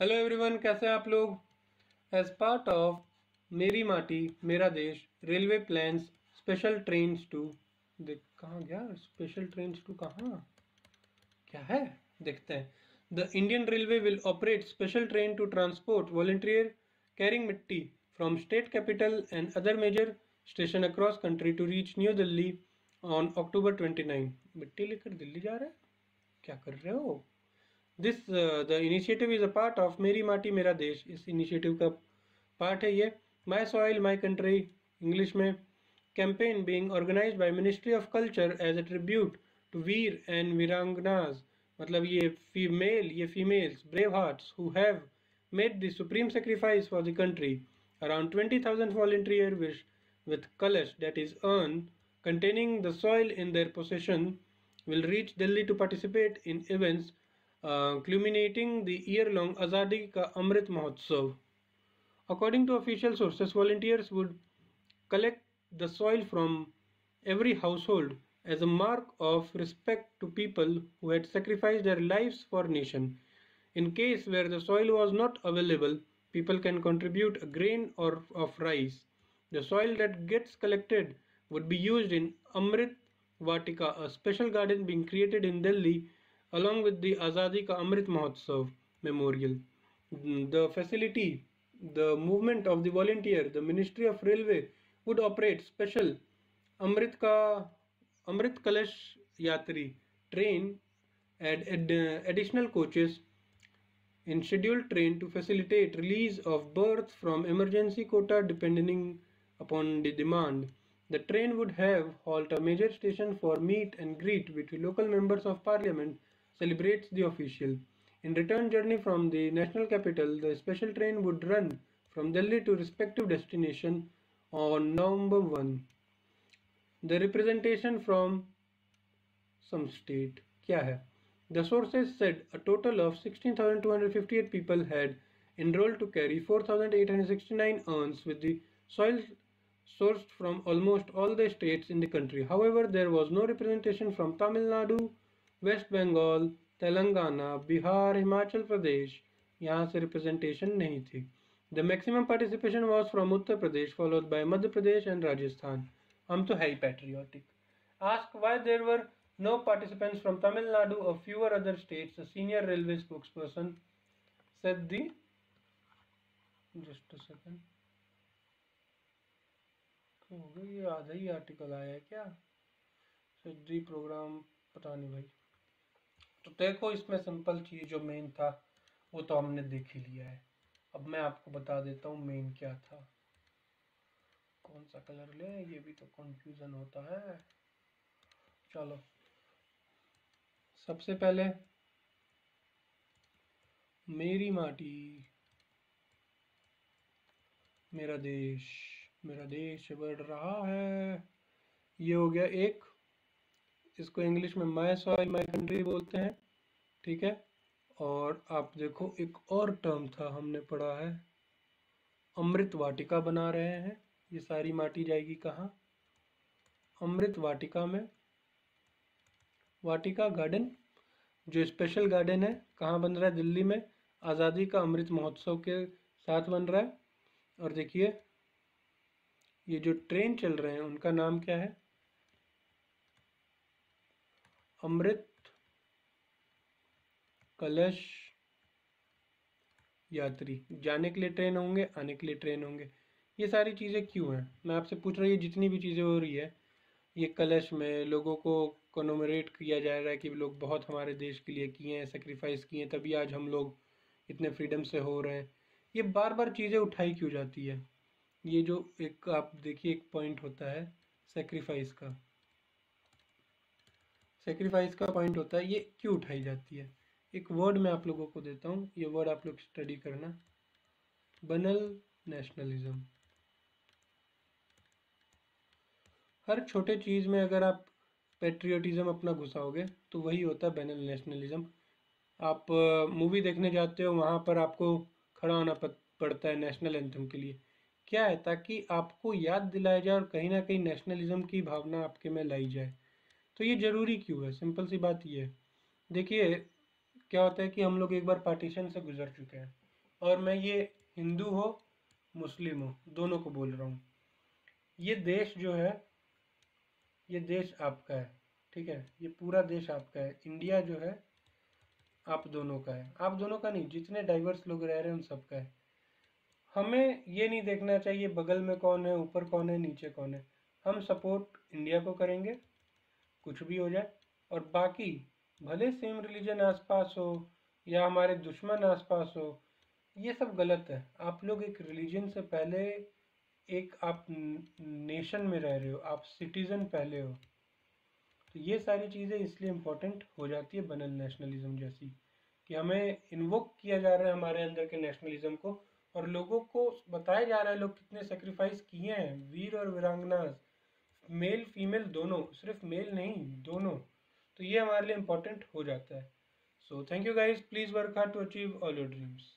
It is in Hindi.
हेलो एवरीवन कैसे हैं आप लोग? एज पार्ट ऑफ़ मेरी माटी, मेरा देश railway plans special train to देख कहाँ गया? स्पेशल ट्रेन टू कहाँ? क्या है? देखते हैं। The Indian railway will operate special train to transport volunteers carrying mitti from state capital and other major station across country to reach New Delhi on October 29 मिट्टी लेकर दिल्ली जा रहे हैं? क्या कर रहे हो? This the initiative is a part of मेरी माटी मेरा देश इस इनिशिएटिव का पार्ट है ये my soil my country English में campaign being organize by ministry of culture as a tribute to veer and वीरंगनाज मतलब ये फीमेल ये females brave hearts who have made the supreme sacrifice for the country around twenty thousand volunteers wish with kalash that is urn containing the soil in their possession will reach Delhi to participate in events Uh, culminating the year-long Azadi Ka Amrit Mahotsav. According to official sources, volunteers would collect the soil from every household as a mark of respect to people who had sacrificed their lives for nation. In case where the soil was not available, people can contribute a grain or of rice. The soil that gets collected would be used in Amrit Vatika, a special garden being created in Delhi along with the Azadi Ka Amrit Mahotsav memorial. The facility, the movement of the volunteer, the Ministry of Railway would operate special Amrit Ka Amrit Kalash Yatri train and additional coaches in scheduled train to facilitate release of berths from emergency quota depending upon the demand. The train would have halt a major station for meet and greet with local members of parliament celebrates the official. In return journey from the national capital, the special train would run from Delhi to respective destination on November 1. The representation from some state. Kya hai? The sources said a total of 16,258 people had enrolled to carry 4,869 urns with the soil sourced from almost all the states in the country. However, there was no representation from Tamil Nadu, West Bengal, Telangana, Bihar, Himachal Pradesh, यहाँ से रिप्रेजेंटेशन नहीं थी। The maximum participation was from Uttar Pradesh followed by Madhya Pradesh and Rajasthan हम तो है ही patriotic ask why there were no participants from Tamil Nadu और fewer other states senior railway spokesperson said the just second हो? गई आधा ही आर्टिकल आया है क्या? सेट दी प्रोग्राम पता नहीं भाई। तो देखो इसमें सिंपल चीज़ जो मेन था, वो तो हमने देख ही लिया है। अब मैं आपको बता देता हूँ मेन क्या था। कौन सा कलर ले? ये भी तो कंफ्यूजन होता है। चलो। सबसे पहले, मेरी माटी। मेरा देश। मेरा देश बढ़ रहा है। ये हो गया एक इसको इंग्लिश में माई सॉइल माई कंट्री बोलते हैं, ठीक है? और आप देखो, एक और टर्म था, हमने पढ़ा है, अमृत वाटिका बना रहे हैं। ये सारी माटी जाएगी कहाँ? अमृत वाटिका में। वाटिका गार्डन, जो स्पेशल गार्डन है, कहाँ बन रहा है? दिल्ली में। आज़ादी का अमृत महोत्सव के साथ बन रहा है। और देखिए, ये जो ट्रेन चल रहे हैं, उनका नाम क्या है? अमृत, कलश, यात्री। जाने के लिए ट्रेन होंगे, आने के लिए ट्रेन होंगे। ये सारी चीज़ें क्यों हैं? मैं आपसे पूछ रही हूँ, ये जितनी भी चीज़ें हो रही है, ये कलश में लोगों को कनोमरेट किया जा रहा है कि लोग बहुत हमारे देश के लिए किए हैं सेक्रीफाइस किए हैं, तभी आज हम लोग इतने फ्रीडम से हो रहे हैं। ये बार बार चीज़ें उठाई क्यों जाती है? ये जो एक आप देखिए, एक पॉइंट होता है सेक्रीफाइस का। सेक्रीफाइस का पॉइंट होता है, ये क्यों उठाई जाती है? एक वर्ड मैं आप लोगों को देता हूँ, ये वर्ड आप लोग स्टडी करना। बनल नेशनलिज्म हर छोटे चीज़ में अगर आप पेट्रियोटिज़म अपना घुसाओगे तो वही होता है बैनल नेशनलिज्म आप मूवी देखने जाते हो, वहाँ पर आपको खड़ा होना पड़ता है नेशनल एंथम के लिए। क्या है? ताकि आपको याद दिलाया जाए और कहीं ना कहीं नेशनलिज्म की भावना आपके में लाई जाए। तो ये ज़रूरी क्यों है? सिंपल सी बात ये है। देखिए, क्या होता है कि हम लोग एक बार पार्टीशन से गुजर चुके हैं और मैं ये हिंदू हो, मुस्लिम हो, दोनों को बोल रहा हूँ। ये देश जो है, ये देश आपका है, ठीक है? ये पूरा देश आपका है। इंडिया जो है, आप दोनों का है। आप दोनों का नहीं, जितने डाइवर्स लोग रह रहे हैं, उन सबका है। हमें ये नहीं देखना चाहिए, बगल में कौन है, ऊपर कौन है, नीचे कौन है। हम सपोर्ट इंडिया को करेंगे। कुछ भी हो जाए और बाकी भले सेम रिलीजन आसपास हो या हमारे दुश्मन आसपास हो, ये सब गलत है। आप लोग एक रिलीजन से पहले एक आप नेशन में रह रहे हो, आप सिटीज़न पहले हो तो ये सारी चीज़ें इसलिए इम्पोर्टेंट हो जाती है बनल नेशनलिज्म जैसी कि हमें इन्वोक किया जा रहा है हमारे अंदर के नेशनलिज्म को और लोगों को बताया जा रहा है लोग कितने सेक्रीफाइस किए हैं, वीर और वीरांगना मेल फीमेल दोनों, सिर्फ़ मेल नहीं, दोनों। तो ये हमारे लिए इम्पोर्टेंट हो जाता है। So thank you guys please work hard to achieve all your dreams